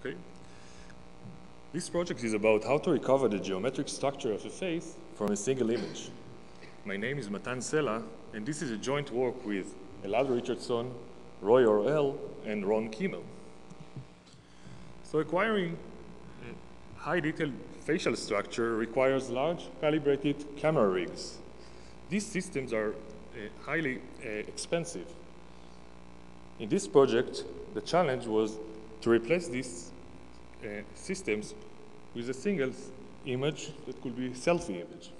Okay? This project is about how to recover the geometric structure of a face from a single image. My name is Matan Sela, and this is a joint work with Elad Richardson, Roy Or-El, and Ron Kimmel. So acquiring high detailed facial structure requires large calibrated camera rigs. These systems are uh, highly uh, expensive. In this project, the challenge was to replace these uh, systems with a single image that could be a selfie image.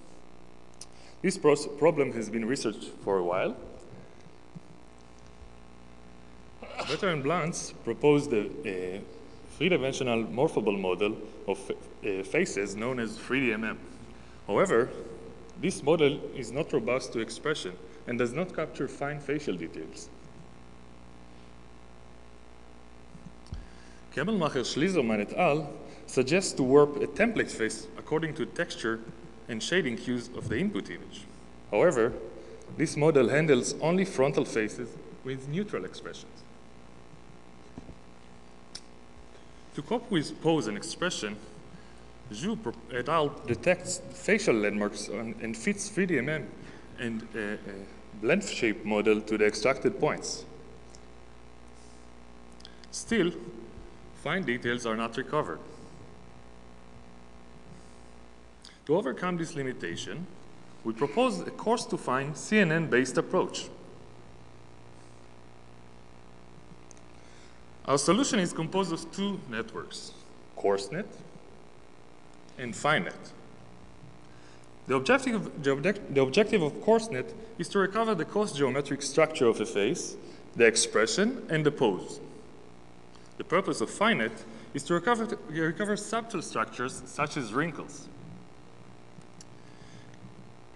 This problem has been researched for a while. Vetter and Blanz proposed a, a three-dimensional morphable model of uh, faces known as 3DMM. However, this model is not robust to expression and does not capture fine facial details. Kemelmacher, Shlizerman et al. suggests to warp a template face according to texture and shading cues of the input image. However, this model handles only frontal faces with neutral expressions. To cope with pose and expression, Zhu et al. detects facial landmarks and fits 3DMM and a, a blend shape model to the extracted points. Still, fine details are not recovered. To overcome this limitation, we propose a coarse to fine CNN-based approach. Our solution is composed of two networks, CoarseNet and FineNet. The objective, the, object, the objective of CoarseNet is to recover the coarse geometric structure of a face, the expression, and the pose. The purpose of FineNet is to recover, to recover subtle structures such as wrinkles.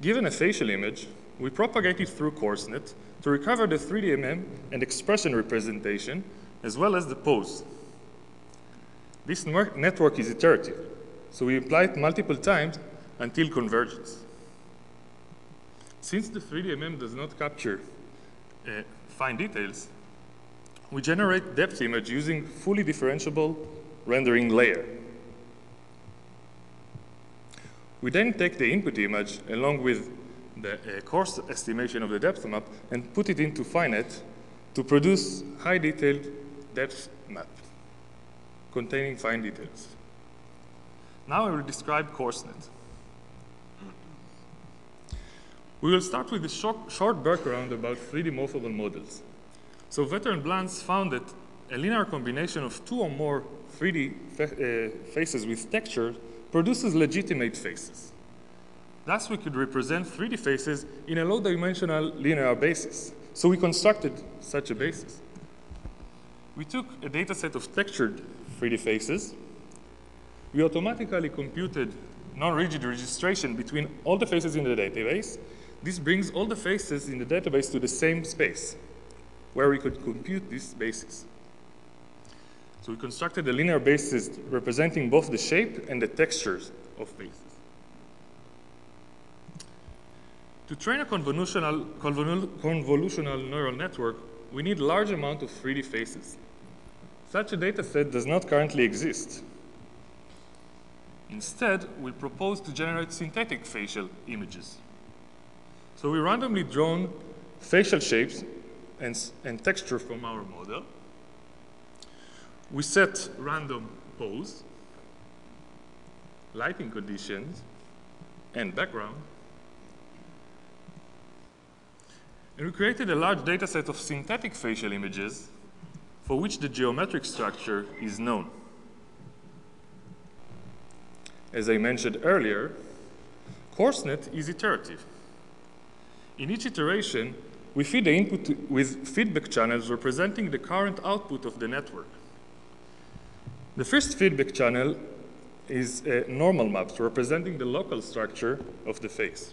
Given a facial image, we propagate it through CoarseNet to recover the 3DMM and expression representation, as well as the pose. This network is iterative, so we apply it multiple times until convergence. Since the 3DMM does not capture uh, fine details, we generate depth image using fully differentiable rendering layer. We then take the input image along with the uh, coarse estimation of the depth map and put it into FineNet to produce high detailed depth map containing fine details. Now I will describe CoarseNet. We will start with a short, short background about 3D morphable models. So Vetter and Blanz found that a linear combination of two or more 3D fa uh, faces with texture produces legitimate faces. Thus, we could represent 3D faces in a low-dimensional linear basis. So we constructed such a basis. We took a data set of textured 3D faces. We automatically computed non-rigid registration between all the faces in the database. This brings all the faces in the database to the same space, where we could compute these basis. So we constructed a linear basis representing both the shape and the textures of faces. To train a convolutional, convolutional neural network, we need a large amount of 3D faces. Such a data set does not currently exist. Instead, we propose to generate synthetic facial images. So we randomly drawn facial shapes and, and texture from our model we set random pose, lighting conditions, and background. And we created a large data set of synthetic facial images for which the geometric structure is known. As I mentioned earlier, CoarseNet is iterative. In each iteration, we feed the input with feedback channels representing the current output of the network. The first feedback channel is a normal maps representing the local structure of the face.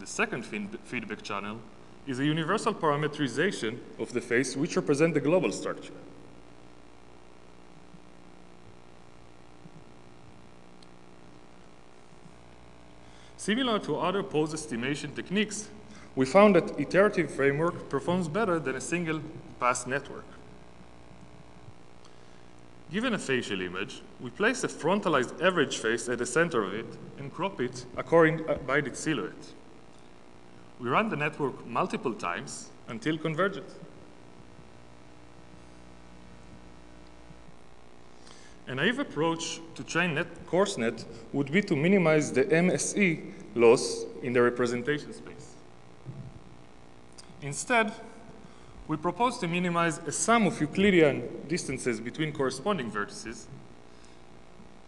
The second feedback channel is a universal parameterization of the face which represent the global structure. Similar to other pose estimation techniques, we found that iterative framework performs better than a single pass network. Given a facial image, we place a frontalized average face at the center of it and crop it according uh, by its silhouette. We run the network multiple times until convergence. A naive approach to train net CoarseNet would be to minimize the MSE loss in the representation space. Instead, we propose to minimize a sum of Euclidean distances between corresponding vertices.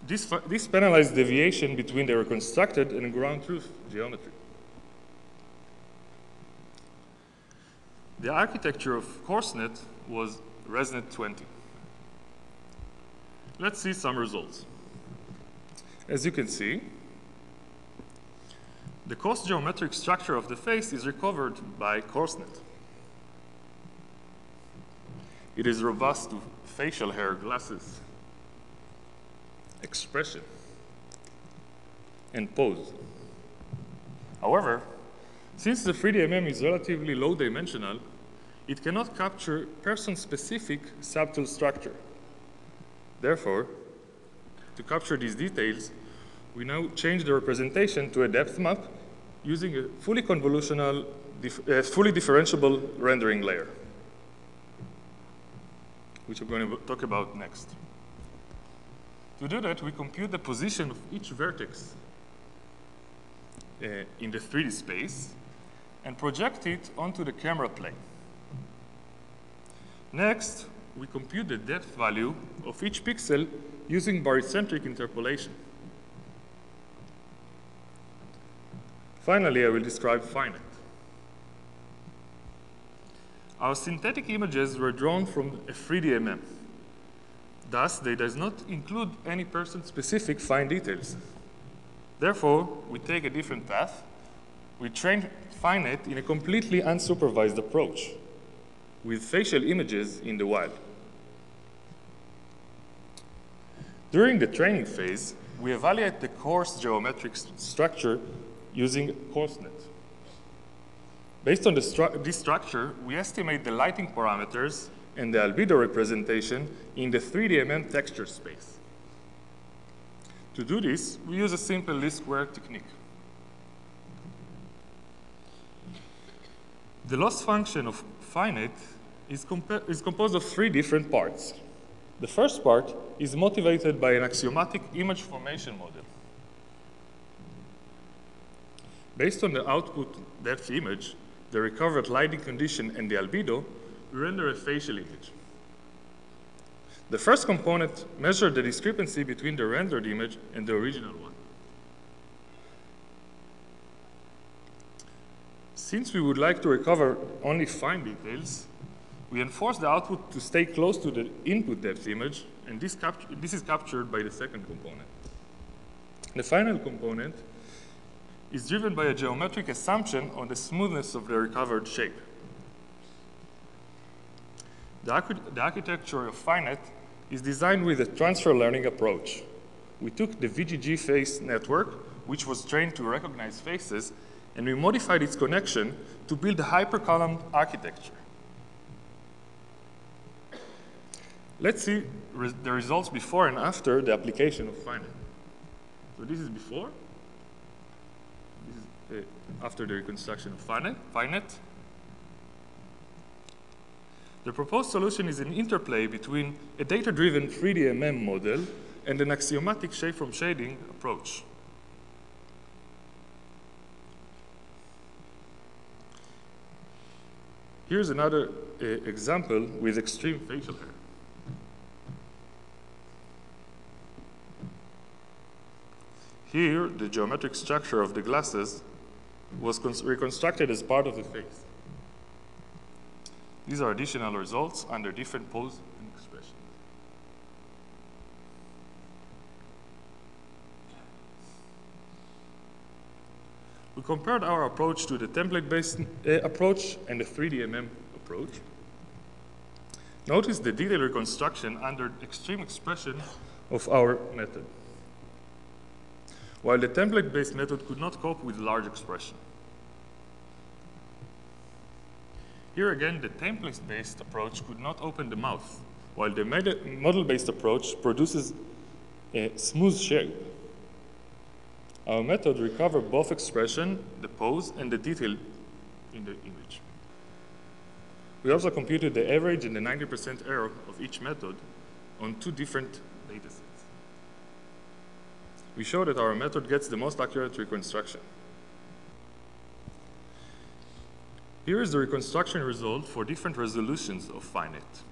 This, this penalizes deviation between the reconstructed and ground truth geometry. The architecture of CoarseNet was ResNet 20. Let's see some results. As you can see, the coarse geometric structure of the face is recovered by CoarseNet. It is robust to facial hair, glasses, expression, and pose. However, since the 3DMM is relatively low dimensional, it cannot capture person-specific subtle structure. Therefore, to capture these details, we now change the representation to a depth map using a fully convolutional, uh, fully differentiable rendering layer, which we're going to talk about next. To do that, we compute the position of each vertex uh, in the 3D space and project it onto the camera plane. Next, we compute the depth value of each pixel using barycentric interpolation. Finally, I will describe FineNet. Our synthetic images were drawn from a 3DMM. Thus, they does not include any person-specific fine details. Therefore, we take a different path. We train FineNet in a completely unsupervised approach with facial images in the wild. During the training phase, we evaluate the coarse geometric st structure using CoarseNet. Based on stru this structure, we estimate the lighting parameters and the albedo representation in the 3DMM texture space. To do this, we use a simple least square technique. The loss function of FineNet is, is composed of three different parts. The first part is motivated by an axiomatic image formation model. Based on the output depth image, the recovered lighting condition, and the albedo, we render a facial image. The first component measures the discrepancy between the rendered image and the original one. Since we would like to recover only fine details, we enforce the output to stay close to the input depth image, and this, this is captured by the second component. The final component is driven by a geometric assumption on the smoothness of the recovered shape. The, the architecture of FineNet is designed with a transfer learning approach. We took the VGG face network, which was trained to recognize faces, and we modified its connection to build a hypercolumn architecture. Let's see the results before and after the application of FineNet. So this is before. Uh, after the reconstruction of. FineNet. The proposed solution is an interplay between a data-driven 3DMM model and an axiomatic shape from shading approach. Here's another uh, example with extreme facial hair. Here, the geometric structure of the glasses was reconstructed as part of the face. These are additional results under different poses and expressions. We compared our approach to the template-based uh, approach and the 3DMM approach. Notice the detailed reconstruction under extreme expression of our method while the template-based method could not cope with large expression. Here again, the template-based approach could not open the mouth, while the model-based approach produces a smooth shape. Our method recovers both expression, the pose, and the detail in the image. We also computed the average and the 90% error of each method on two different datasets. We show that our method gets the most accurate reconstruction. Here is the reconstruction result for different resolutions of FineNet.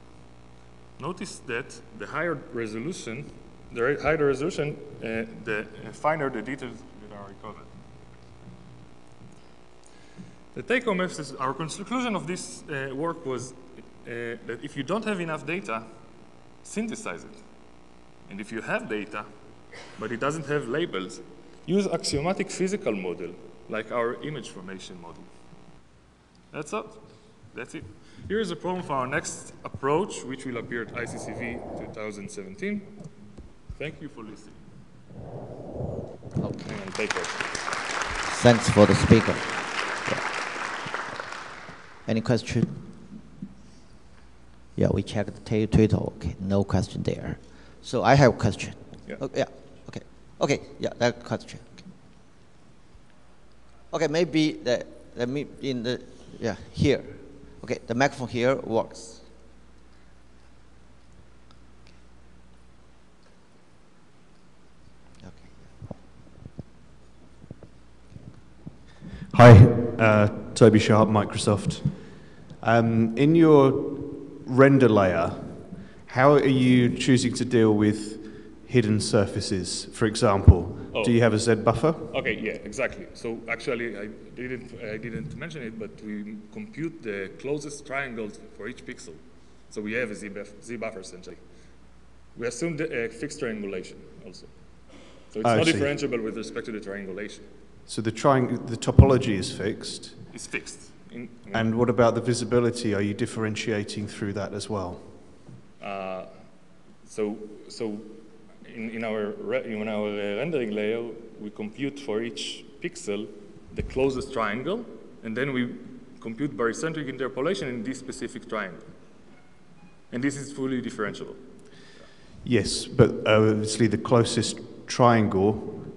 Notice that the higher resolution, the higher resolution, uh, the finer the details that are recovered. The take-home message, our conclusion of this uh, work was uh, that if you don't have enough data, synthesize it. And if you have data, but it doesn't have labels, use axiomatic physical model, like our image formation model. That's it. That's it. Here is a problem for our next approach, which will appear at ICCV 2017. Thank you for listening. Okay. And take care. Thanks for the speaker. Any question? Yeah, we checked the Twitter. Okay, no question there. So I have a question. Yeah. Okay, yeah. Okay. Yeah, that question. Okay, maybe the, let me in the yeah here. Okay, the microphone here works. Hi, uh, Toby Sharp, Microsoft. Um, in your render layer, how are you choosing to deal with hidden surfaces? For example, Oh. do you have a Z buffer? Okay, yeah, exactly. So actually, I didn't, I didn't mention it, but we compute the closest triangles for each pixel. So we have a Z, buff, Z buffer essentially. We assume the, uh, fixed triangulation also. So it's I not differentiable with respect to the triangulation. So the, triang- the topology is fixed. It's fixed. In, I mean, And what about the visibility? Are you differentiating through that as well? Uh, so, so in, in our, re- in our uh, rendering layer, we compute for each pixel the closest triangle, and then we compute barycentric interpolation in this specific triangle. And this is fully differentiable. Yes, but uh, obviously the closest triangle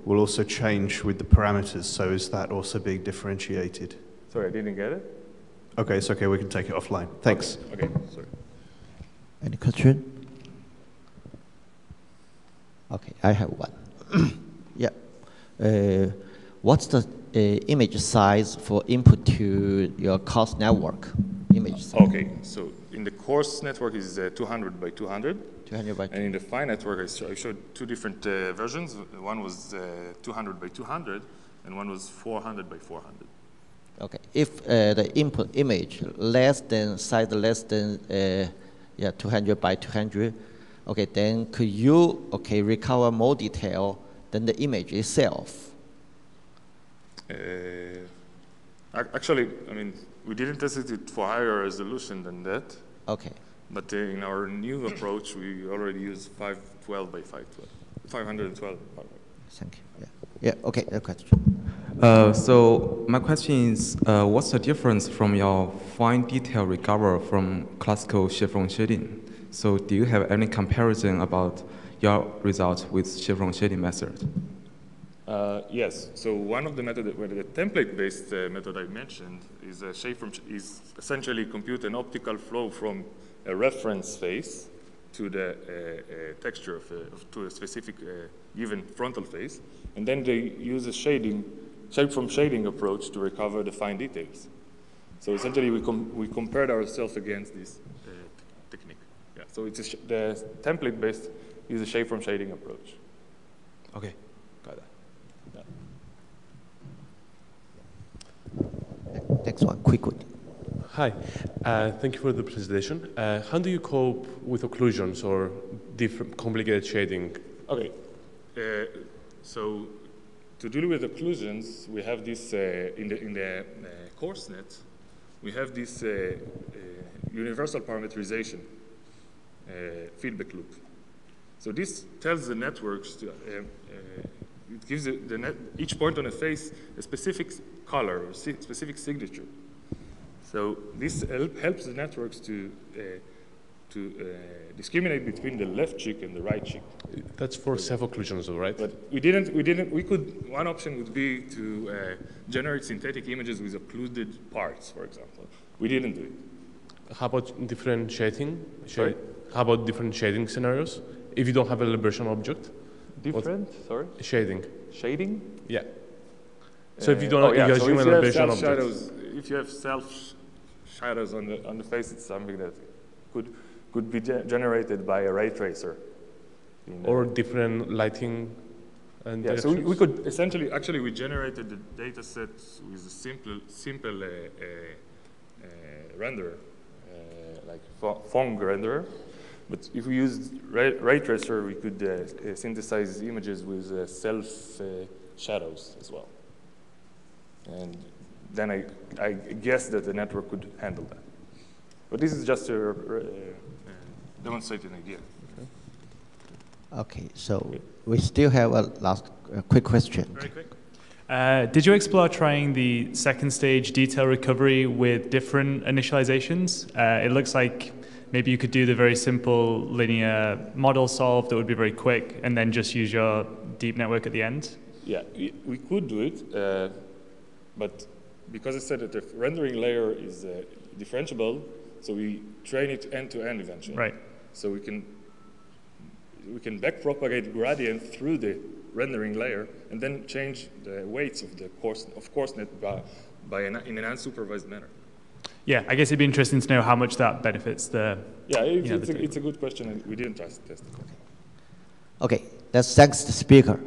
will also change with the parameters. So is that also being differentiated? Sorry, I didn't get it. Okay, it's okay. We can take it offline. Thanks. Okay, sorry. Any question? Okay, I have one. yeah. Uh, what's the uh, image size for input to your coarse network? Image size. Okay, so in the coarse network is uh, 200 by 200. 200 by And in the fine network, I I showed two different uh, versions. One was uh, 200 by 200, and one was 400 by 400. Okay. If uh, the input image less than size less than uh, yeah 200 by 200, okay, then could you okay recover more detail than the image itself? Uh, actually, I mean, we didn't test it for higher resolution than that, Okay. but uh, in our new approach, we already use 512 by 512, 512. Thank you. Yeah. Yeah. Okay. A question. Uh, so my question is, uh, what's the difference from your fine detail recover from classical shape from shading? So do you have any comparison about your results with shape from shading method? Uh, yes. So one of the methods, well, the template-based uh, method I mentioned is a shape from is essentially compute an optical flow from a reference face to the uh, uh, texture of, a, of to a specific uh, given frontal face, and then they use a shading shape from shading approach to recover the fine details. So essentially, we com- we compared ourselves against this uh, t- technique. Yeah. So it's a sh- the template-based is a shape from shading approach. Okay, got it. Next one. Quick one. Hi, uh, thank you for the presentation. Uh, how do you cope with occlusions or different complicated shading? Okay, uh, so to deal with occlusions, we have this uh, in the in the uh, CoarseNet. We have this uh, uh, universal parameterization feedback loop. So this tells the networks to, uh, uh, it gives net, each point on a face a specific color or si- specific signature. So this help, helps the networks to uh, to uh, discriminate between the left cheek and the right cheek. That's for self-occlusions, right? But we didn't, we didn't, we could, one option would be to uh, generate synthetic images with occluded parts, for example. We didn't do it. How about different shading? Sorry? How about different shading scenarios? If you don't have a liberation object, Different, sorry? shading. Shading? Yeah. So if you Uh, don't oh, yeah, you so assume if you have liberation object. shadows, if you have self shadows on the, on the face, it's something that could, could be ge- generated by a ray tracer. Or different lighting and Yeah, so we, we could essentially, actually, we generated the data set with a simple, simple uh, uh, uh, renderer, uh, like Fo- Phong renderer. But if we used ray, ray tracer, we could uh, uh, synthesize images with uh, self uh, shadows as well. And then I, I guess that the network could handle that. But this is just to uh, uh, demonstrate an idea. Okay, so we still have a last uh, quick question. Very quick. Uh, did you explore trying the second stage detail recovery with different initializations? Uh, it looks like maybe you could do the very simple linear model solve that would be very quick and then just use your deep network at the end. Yeah, we, we could do it, uh, but because I said that the rendering layer is uh, differentiable, so we train it end to end eventually. Right. So we can we can backpropagate gradient through the rendering layer and then change the weights of the course of CoarseNet by, by an, in an unsupervised manner. Yeah, I guess it'd be interesting to know how much that benefits the. Yeah, it's, Yeah, it's, the a, it's a good question, and we didn't test test it. Okay, let's thanks the speaker.